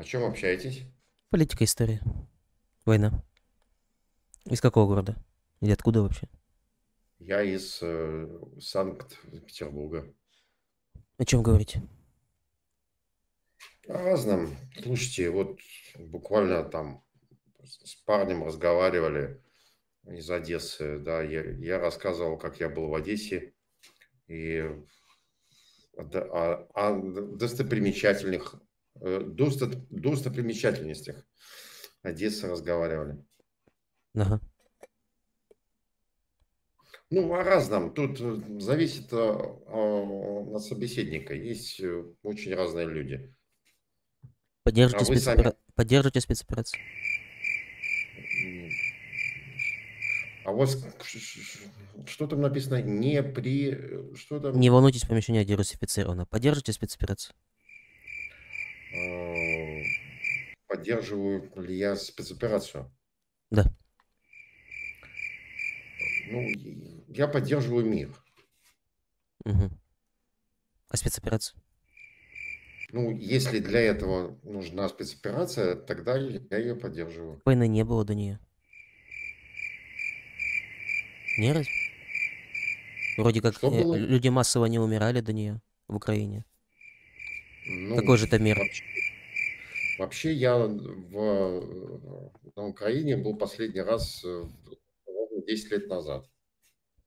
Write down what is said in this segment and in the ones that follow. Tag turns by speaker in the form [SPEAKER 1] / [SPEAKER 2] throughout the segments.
[SPEAKER 1] О чем общаетесь?
[SPEAKER 2] Политика, история. Война. Из какого города? Или откуда вообще?
[SPEAKER 1] Я из э, Санкт-Петербурга.
[SPEAKER 2] О чем говорите?
[SPEAKER 1] О разном. Слушайте, вот буквально там с парнем разговаривали из Одессы, да, я, я рассказывал, как я был в Одессе, и о, о, о достопримечательных, досто, достопримечательностях Одессы разговаривали.
[SPEAKER 2] Ага.
[SPEAKER 1] Ну, о разном. Тут э, зависит э, от собеседника. Есть очень разные люди.
[SPEAKER 2] Поддержите, а спецопера... сами... Поддержите спецоперацию.
[SPEAKER 1] А у вас что там написано? Не при... Что там?
[SPEAKER 2] Не волнуйтесь, помещение дерусифицировано. Поддержите спецоперацию.
[SPEAKER 1] А, поддерживаю ли я спецоперацию?
[SPEAKER 2] Да.
[SPEAKER 1] Ну, я поддерживаю мир.
[SPEAKER 2] Угу. А спецоперацию?
[SPEAKER 1] Ну, если для этого нужна спецоперация, тогда я ее поддерживаю.
[SPEAKER 2] Войны не было до нее. Не раз? Вроде как э, люди массово не умирали до нее в Украине. Ну, Какой же это мир?
[SPEAKER 1] Вообще, вообще я в, на Украине был последний раз 10 лет назад.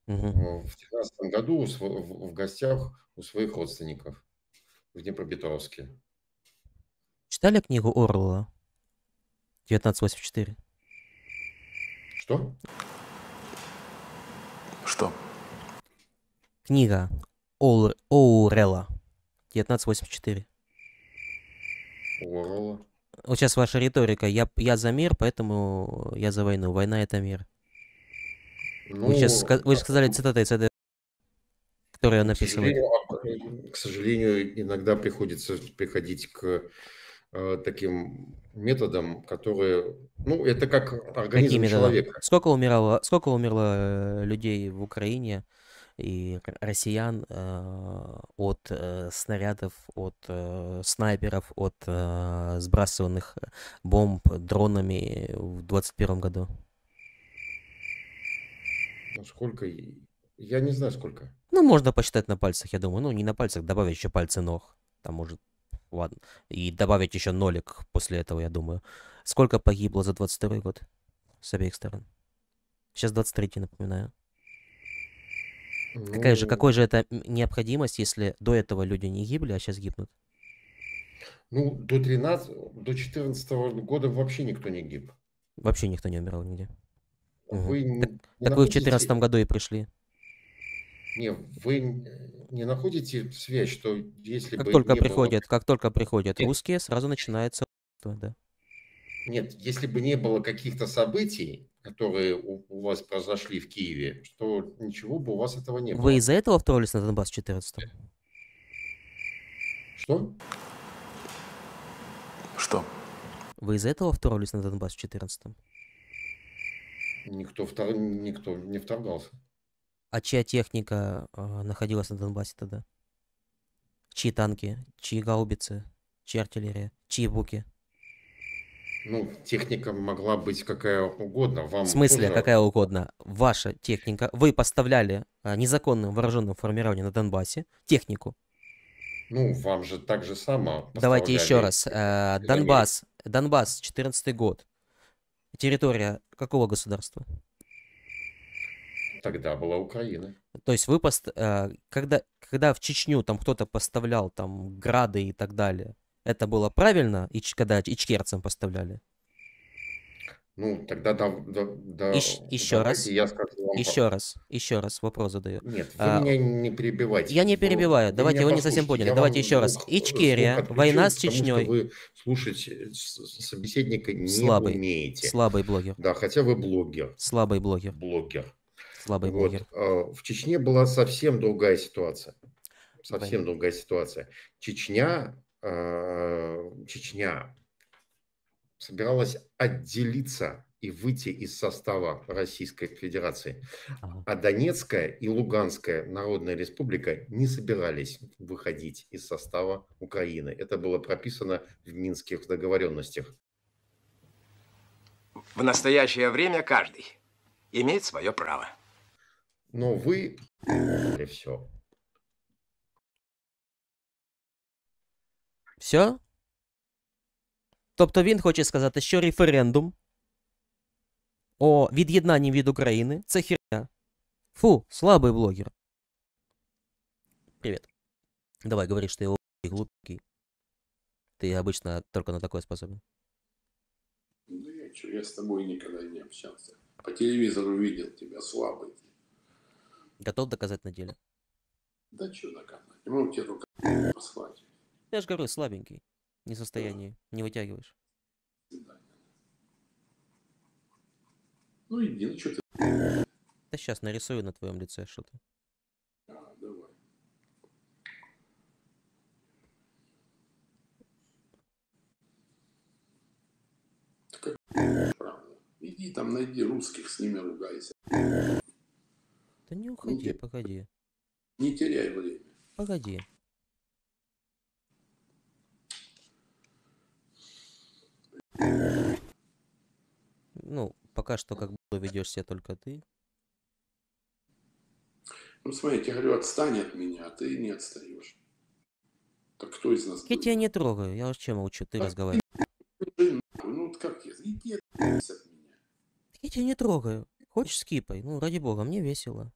[SPEAKER 1] Угу. В 2013 году в, в, в гостях у своих родственников в Днепропетровске.
[SPEAKER 2] Читали книгу Орла 1984?
[SPEAKER 1] Что?
[SPEAKER 3] Что?
[SPEAKER 2] Книга Оур... Оурелла 1984.
[SPEAKER 1] Орла.
[SPEAKER 2] Вот сейчас ваша риторика. Я, я за мир, поэтому я за войну. Война это мир. Ну, вы сейчас вы сказали цитатой цитаты, которую я написал.
[SPEAKER 1] К сожалению, иногда приходится приходить к э, таким методам, которые, ну, это как организм Какие человека.
[SPEAKER 2] Сколько умирало, сколько умерло э, людей в Украине и россиян э, от э, снарядов, от э, снайперов, от сбрасыванных бомб дронами в 2021 году?
[SPEAKER 1] Ну, сколько? Я не знаю, сколько.
[SPEAKER 2] Ну, можно посчитать на пальцах, я думаю. Ну, не на пальцах, добавить еще пальцы ног. Там может, ладно. И добавить еще нолик после этого, я думаю. Сколько погибло за 22 год с обеих сторон? Сейчас 23 напоминаю. Ну... Какая же, какой же это необходимость, если до этого люди не гибли, а сейчас гибнут?
[SPEAKER 1] Ну, до 13, до 14 года вообще никто не гиб.
[SPEAKER 2] Вообще никто не умирал нигде. Вы угу. Так, не так вы в 2014 году и пришли.
[SPEAKER 1] Не, вы не находите связь, что если
[SPEAKER 2] как
[SPEAKER 1] бы
[SPEAKER 2] только
[SPEAKER 1] не
[SPEAKER 2] приходят,
[SPEAKER 1] было...
[SPEAKER 2] как только приходят Нет. русские, сразу начинается да.
[SPEAKER 1] Нет, если бы не было каких-то событий, которые у, у вас произошли в Киеве, что ничего бы у вас этого не было.
[SPEAKER 2] Вы из-за этого вторглись на Донбасс в 14
[SPEAKER 1] Что?
[SPEAKER 3] Что?
[SPEAKER 2] Вы из-за этого вторглись на Донбасс в 14
[SPEAKER 1] Никто, втор... Никто не вторгался.
[SPEAKER 2] А чья техника э, находилась на Донбассе тогда? Чьи танки, чьи гаубицы, чьи артиллерия, чьи буки?
[SPEAKER 1] Ну, техника могла быть какая угодно. Вам
[SPEAKER 2] в смысле,
[SPEAKER 1] тоже...
[SPEAKER 2] какая угодно? Ваша техника. Вы поставляли а, незаконным вооруженным формированием на Донбассе технику.
[SPEAKER 1] Ну, вам же так же само.
[SPEAKER 2] Давайте еще раз. Э, Донбасс, Донбасс, 14 год. Территория какого государства?
[SPEAKER 1] Тогда была Украина.
[SPEAKER 2] То есть вы, пост... Э, когда, когда в Чечню там кто-то поставлял там грады и так далее, это было правильно, и когда ичкерцам поставляли?
[SPEAKER 1] Ну, тогда да, да, да,
[SPEAKER 2] Ищ, еще раз,
[SPEAKER 1] я скажу вам
[SPEAKER 2] еще раз, еще раз вопрос задаю.
[SPEAKER 1] Нет, вы а, меня не перебивайте.
[SPEAKER 2] Я не перебиваю, вы давайте, вы не совсем поняли, я давайте еще раз. Ичкерия, война с Чечней.
[SPEAKER 1] вы слушать собеседника не
[SPEAKER 2] слабый,
[SPEAKER 1] умеете.
[SPEAKER 2] Слабый блогер.
[SPEAKER 1] Да, хотя вы блогер.
[SPEAKER 2] Слабый блогер.
[SPEAKER 1] Блогер.
[SPEAKER 2] Слабый вот. блогер.
[SPEAKER 1] А, в Чечне была совсем другая ситуация. Совсем Война. другая ситуация. Чечня, Чечня собиралась отделиться и выйти из состава Российской Федерации. А Донецкая и Луганская Народная Республика не собирались выходить из состава Украины. Это было прописано в Минских договоренностях.
[SPEAKER 3] В настоящее время каждый имеет свое право.
[SPEAKER 1] Но вы все.
[SPEAKER 2] Все? Тобто він хоче сказати, що референдум о від'єднанні від України це херня. Фу, слабий блогер. Привет. Давай, говори, что ты глупенький. Ты обычно только на такое способен.
[SPEAKER 4] Ну я что, я с тобой никогда не общался. По телевизору видел тебя слабый.
[SPEAKER 2] Готов доказать на деле?
[SPEAKER 4] Да что доказать? Могу тебе только послать.
[SPEAKER 2] Я же говорю, слабенький. Не в состоянии. Не вытягиваешь.
[SPEAKER 4] Ну иди, ну что ты?
[SPEAKER 2] Да сейчас нарисую на твоем лице что-то.
[SPEAKER 4] А, давай. Так правда. Иди там найди русских, с ними ругайся.
[SPEAKER 2] Да не уходи,
[SPEAKER 4] Окей.
[SPEAKER 2] погоди.
[SPEAKER 4] Не теряй время.
[SPEAKER 2] Погоди. Ну, пока что как будто ведешь себя только ты.
[SPEAKER 4] Ну смотри, я тебе говорю, отстань от меня, а ты не отстаешь. Так кто из нас?
[SPEAKER 2] Я тебя не трогаю, я вообще молчу, ты
[SPEAKER 4] Так
[SPEAKER 2] разговариваешь.
[SPEAKER 4] Нахуй, Ну вот как я? Иди от меня.
[SPEAKER 2] Я тебя не трогаю. Хочешь скипай? Ну, ради бога, мне весело.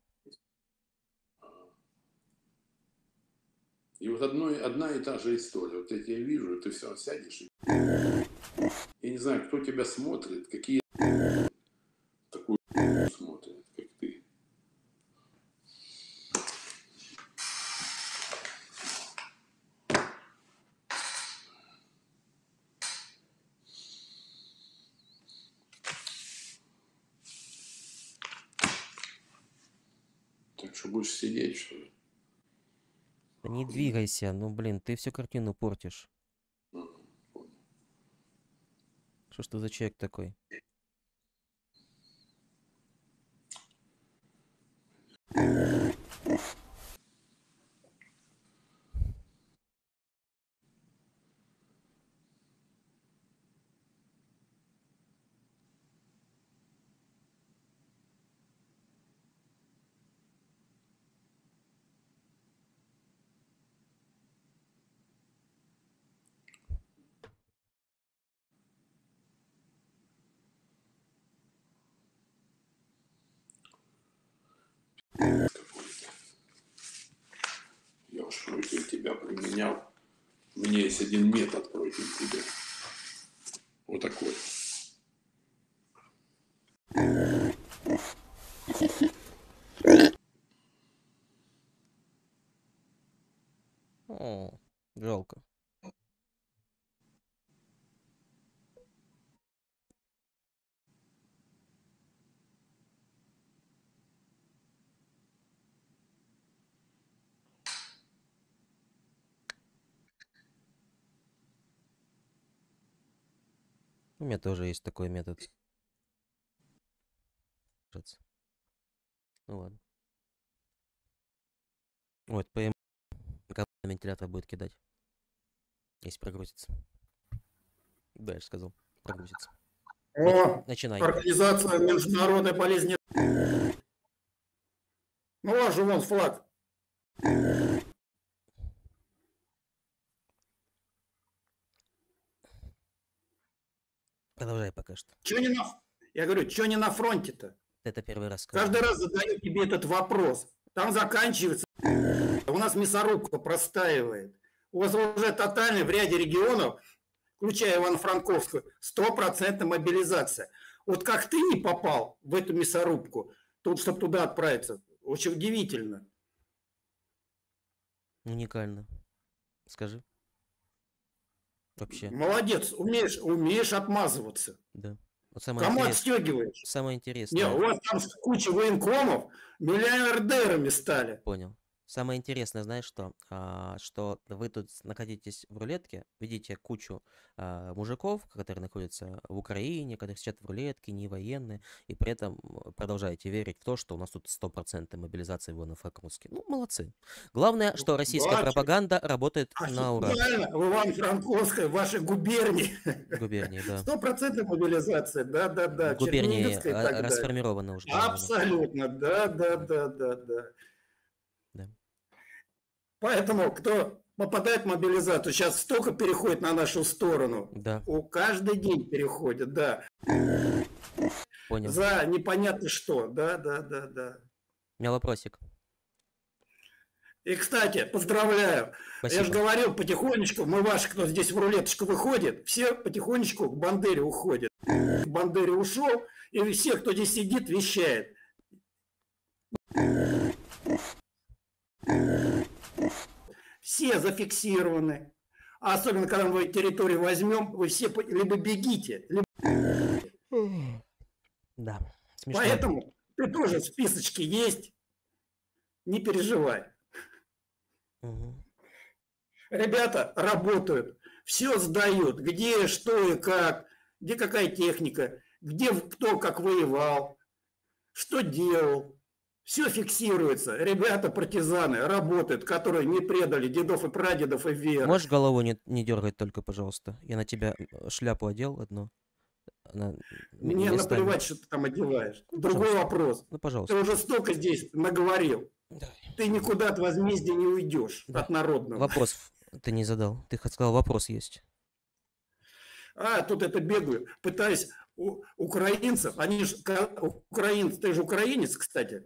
[SPEAKER 4] И вот одной, одна и та же история. Вот я тебя вижу, и ты все сядешь. И... Я не знаю, кто тебя смотрит, какие такую смотрят, как ты. Так что будешь сидеть, что ли?
[SPEAKER 2] Не двигайся, ну блин, ты всю картину портишь.
[SPEAKER 4] Ага, понял.
[SPEAKER 2] Что ж за человек такой?
[SPEAKER 4] какой-то. Я уж против тебя применял. У меня есть один метод против тебя. Вот такой.
[SPEAKER 2] О, жалко. У меня тоже есть такой метод. Ну ладно. Вот, ПМ когда на вентилятор будет кидать. Если прогрузится. Да, я же сказал. Прогрузится.
[SPEAKER 5] О,
[SPEAKER 2] Начинай.
[SPEAKER 5] организация международной болезни. Ну, вас же вон флаг.
[SPEAKER 2] Продолжай пока что.
[SPEAKER 5] Че не на... Я говорю, что не на фронте-то?
[SPEAKER 2] Это первый раз. скажу.
[SPEAKER 5] Каждый раз задаю тебе этот вопрос. Там заканчивается. У нас мясорубка простаивает. У вас уже тотально в ряде регионов, включая Ивано-Франковскую, стопроцентная мобилизация. Вот как ты не попал в эту мясорубку, тут, чтобы туда отправиться, очень удивительно.
[SPEAKER 2] Уникально. Скажи. Вообще,
[SPEAKER 5] Молодец, умеешь, умеешь отмазываться.
[SPEAKER 2] да. Вот самое
[SPEAKER 5] Кому
[SPEAKER 2] интересное.
[SPEAKER 5] отстегиваешь?
[SPEAKER 2] Самое
[SPEAKER 5] Не,
[SPEAKER 2] интересное.
[SPEAKER 5] у вас там куча военкомов миллиардерами стали.
[SPEAKER 2] Понял. Самое интересное, знаешь что? А, что вы тут находитесь в рулетке, видите кучу а, мужиков, которые находятся в Украине, которые сидят в рулетке, не военные, и при этом продолжаете верить в то, что у нас тут 100% мобилизации воинов как русские. Ну, молодцы. Главное, что российская
[SPEAKER 5] Бачу.
[SPEAKER 2] пропаганда работает
[SPEAKER 5] А
[SPEAKER 2] на ура.
[SPEAKER 5] В Ивано-Франковской, в вашей губернии.
[SPEAKER 2] Губернии, да.
[SPEAKER 5] Стопроцентная мобилизация, да, да, да.
[SPEAKER 2] Губернии а, расформированы уже.
[SPEAKER 5] Абсолютно, да, да, да, да, да.
[SPEAKER 2] Да.
[SPEAKER 5] Поэтому, кто попадает в мобилизацию, сейчас столько переходит на нашу сторону.
[SPEAKER 2] Да,
[SPEAKER 5] У каждый день переходит, да.
[SPEAKER 2] понял.
[SPEAKER 5] За непонятно что, да, да, да, да.
[SPEAKER 2] У меня вопросик.
[SPEAKER 5] И, кстати, поздравляю. Я же
[SPEAKER 2] Спасибо.
[SPEAKER 5] говорил, потихонечку, мы ваши, кто здесь в рулеточку выходит, все потихонечку к Бандере уходят. К Бандере ушел, и все, кто здесь сидит, вещает. Все зафиксированы. А особенно, когда мы территорию возьмем, вы все либо бегите, либо...
[SPEAKER 2] Да, смешно.
[SPEAKER 5] Поэтому ты тоже в списочке есть. Не переживай.
[SPEAKER 2] Мгм.
[SPEAKER 5] Ребята работают, все сдают, где, что и как, где какая техника, где кто как воевал, что делал. Все фиксируется. Ребята, партизаны, работают, которые не предали дедов и прадедов и веру.
[SPEAKER 2] Можешь голову не, не дергать только, пожалуйста? Я на тебя шляпу одел одну. Она
[SPEAKER 5] Мне
[SPEAKER 2] местами-
[SPEAKER 5] наплевать, что ты там одеваешь.
[SPEAKER 2] Ну,
[SPEAKER 5] Другой
[SPEAKER 2] пожалуйста.
[SPEAKER 5] вопрос.
[SPEAKER 2] Ну,
[SPEAKER 5] Ты
[SPEAKER 2] пожалуйста.
[SPEAKER 5] уже столько здесь наговорил.
[SPEAKER 2] Давай.
[SPEAKER 5] Ты никуда от возмездия не уйдешь,
[SPEAKER 2] Да.
[SPEAKER 5] от народного.
[SPEAKER 2] Вопрос ты не задал. Ты сказал, вопрос есть.
[SPEAKER 5] А, тут это бегаю, пытаюсь у украинцев, они же, украинцы, ты же украинец, кстати,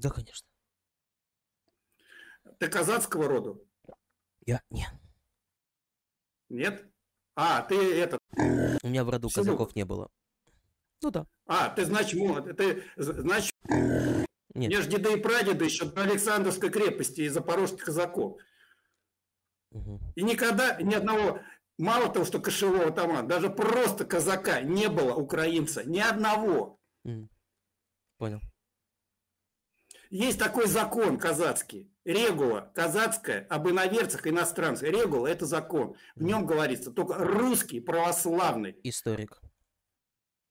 [SPEAKER 2] Да, конечно.
[SPEAKER 5] ты казацкого роду,
[SPEAKER 2] Я не.
[SPEAKER 5] нет? А, ты это,
[SPEAKER 2] У меня в роду
[SPEAKER 5] Всё
[SPEAKER 2] казаков не было. Ну да.
[SPEAKER 5] а, ты значит, ты, значит,
[SPEAKER 2] Нет.
[SPEAKER 5] мне же деды и прадеды еще до Александровской крепости и запорожских казаков.
[SPEAKER 2] Мгм.
[SPEAKER 5] И никогда ни одного, мало того, что кошевого тома, даже просто казака не было украинца, ни одного.
[SPEAKER 2] Понял.
[SPEAKER 5] Есть такой закон казацкий, регула казацкая об иноверцах и иностранцах. Регула – это закон. В нем говорится только русский православный.
[SPEAKER 2] Историк.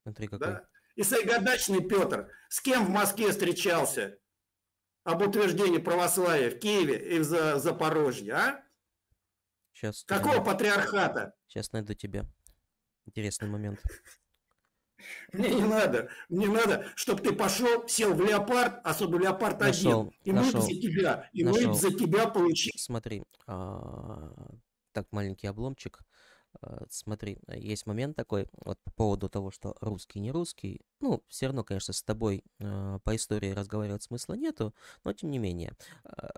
[SPEAKER 2] Смотри, какой.
[SPEAKER 5] Да? И Сайгадачный Петр с кем в Москве встречался об утверждении православия в Киеве и в За- Запорожье, а?
[SPEAKER 2] Сейчас.
[SPEAKER 5] Какого патриархата?
[SPEAKER 2] Сейчас найду тебя. Интересный момент.
[SPEAKER 5] Мне не надо. Мне надо, чтобы ты пошел, сел в леопард, особо леопард
[SPEAKER 2] Нашел,
[SPEAKER 5] один. И мы
[SPEAKER 2] нашел,
[SPEAKER 5] за тебя. И мы
[SPEAKER 2] нашел.
[SPEAKER 5] за тебя получили.
[SPEAKER 2] Смотри. а, Так, маленький обломчик. А, Смотри, есть момент такой, вот по поводу того, что русский не русский. Ну, все равно, конечно, с тобой а, по истории разговаривать смысла нету, но тем не менее. А,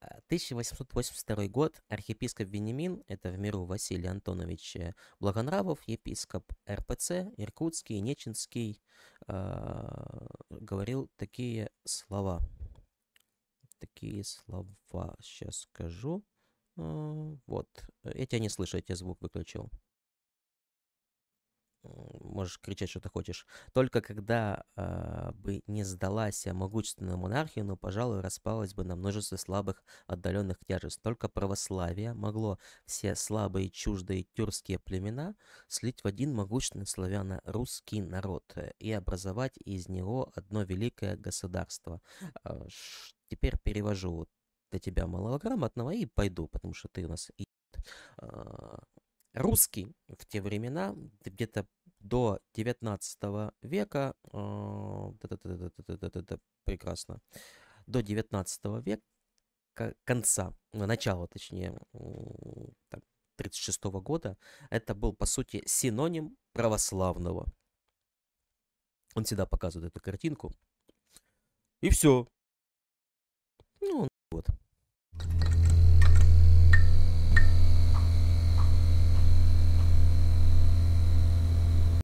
[SPEAKER 2] 1882 год, архиепископ Вениамин, это в миру Василий Антонович э, Благонравов, епископ РПЦ, Иркутский, Нечинский, а, говорил такие слова. Такие слова, сейчас скажу. А, Вот, я тебя не слышу, я тебе звук выключил. Можешь кричать, что ты хочешь. Только когда а, бы не сдалась могущественная монархия, но, пожалуй, распалась бы на множество слабых отдаленных княжеств. Только православие могло все слабые, чуждые тюркские племена слить в один могущественный славяно-русский народ э, и образовать из него одно великое государство. Ш- Теперь перевожу для тебя малограмотного и пойду, потому что ты у нас и русский в те времена, где-то до 19 века, а, прекрасно, до 19 века, конца, ну, начала, точнее, м, так, 36 года, это был, по сути, синоним православного. Он всегда показывает эту картинку. И все. Ну, вот.